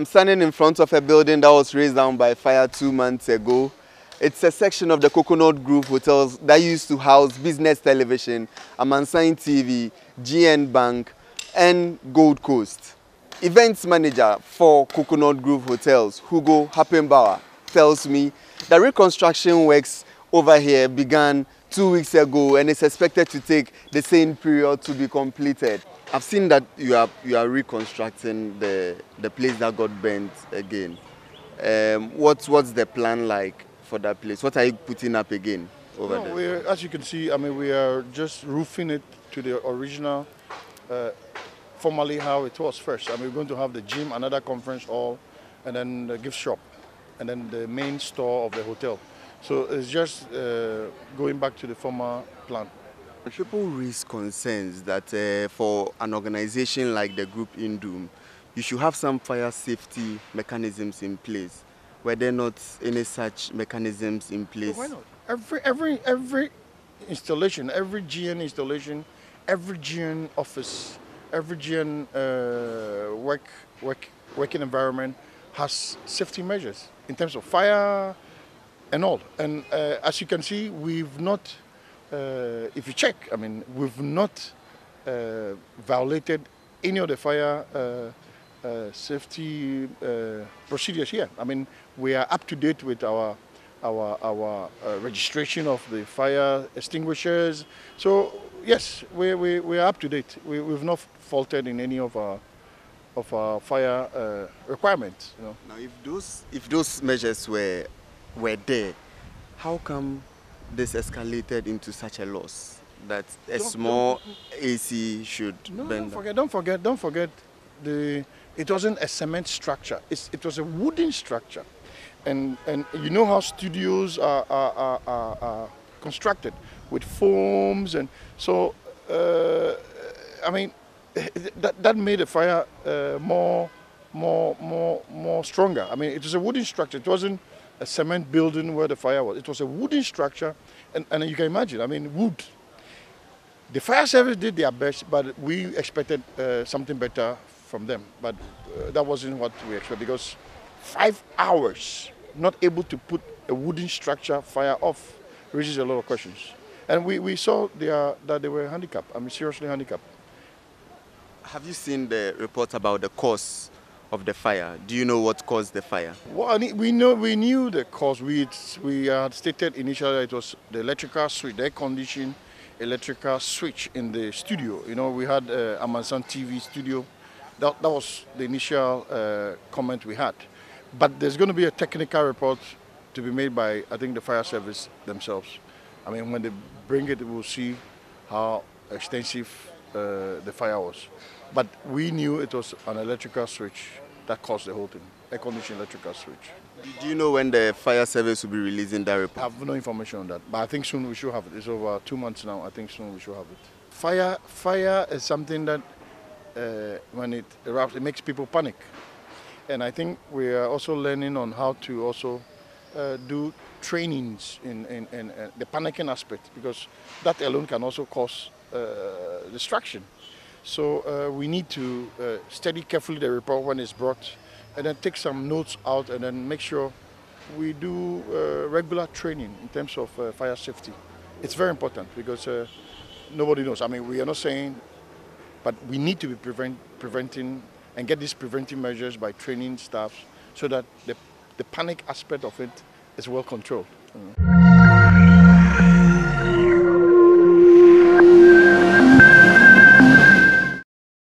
I'm standing in front of a building that was razed down by fire two months ago. It's a section of the Coconut Grove hotels that used to house business television, Amansan TV, GN Bank, and Gold Coast. Events manager for Coconut Grove Hotels, Hugo Happenbauer, tells me that reconstruction works over here began two weeks ago and is expected to take the same period to be completed. I've seen that you are you are reconstructing the the place that got burnt again. Um, what's what's the plan like for that place? What are you putting up again over no, there? As you can see, I mean, we are just roofing it to the original, uh, formerly how it was first. I mean, we're going to have the gym, another conference hall, and then the gift shop, and then the main store of the hotel. So it's just uh, going back to the former plan. People raise concerns that uh, for an organization like the group Nduom, you should have some fire safety mechanisms in place. Were there not any such mechanisms in place? Why not? Every every every installation, every GN installation, every GN office, every GN uh, work work working environment has safety measures in terms of fire and all. And uh, as you can see, we've not if you check, I mean, we've not uh, violated any of the fire uh, uh, safety uh, procedures here. I mean, we are up to date with our our our registration of the fire extinguishers. So yes, we we, we are up to date. We, we've not faltered in any of our of our fire requirements. You know. Now, if those if those measures were were there, how come this escalated into such a loss that a don't, small don't, AC should no, bend? Don't forget, don't forget, don't forget, the it wasn't a cement structure. It's, it was a wooden structure, and and you know how studios are are, are, are constructed with foams, and so uh, I mean that that made the fire uh, more more more more stronger. I mean it was a wooden structure. It wasn't a cement building where the fire was. It was a wooden structure, and, and you can imagine, I mean, wood. The fire service did their best, but we expected uh, something better from them. But uh, that wasn't what we expected because five hours not able to put a wooden structure fire off raises a lot of questions. And we, we saw they are, that they were handicapped, I mean, seriously handicapped. Have you seen the report about the cause of the fire. Do you know what caused the fire? Well, we know we knew the cause. We we had stated initially it was the electrical switch, the air conditioning electrical switch in the studio. You know, we had uh, Amansan TV studio. That, that was the initial uh, comment we had. But there's going to be a technical report to be made by I think the fire service themselves. I mean, when they bring it, we'll see how extensive the fire was. But we knew it was an electrical switch that caused the whole thing, air conditioning electrical switch. Do you know when the fire service will be releasing that report? I have no information on that, but I think soon we should have it. It's over two months now. I think soon we should have it. Fire, fire is something that uh, when it erupts, it makes people panic. And I think we are also learning on how to also uh, do trainings in, in, in uh, the panicking aspect because that alone can also cause uh, distraction. So uh, we need to uh, study carefully the report when it's brought and then take some notes out and then make sure we do regular training in terms of fire safety. It's very important because nobody knows. I mean, we are not saying, but we need to be prevent, preventing and get these preventive measures by training staff so that the, the panic aspect of it is well controlled. Mm.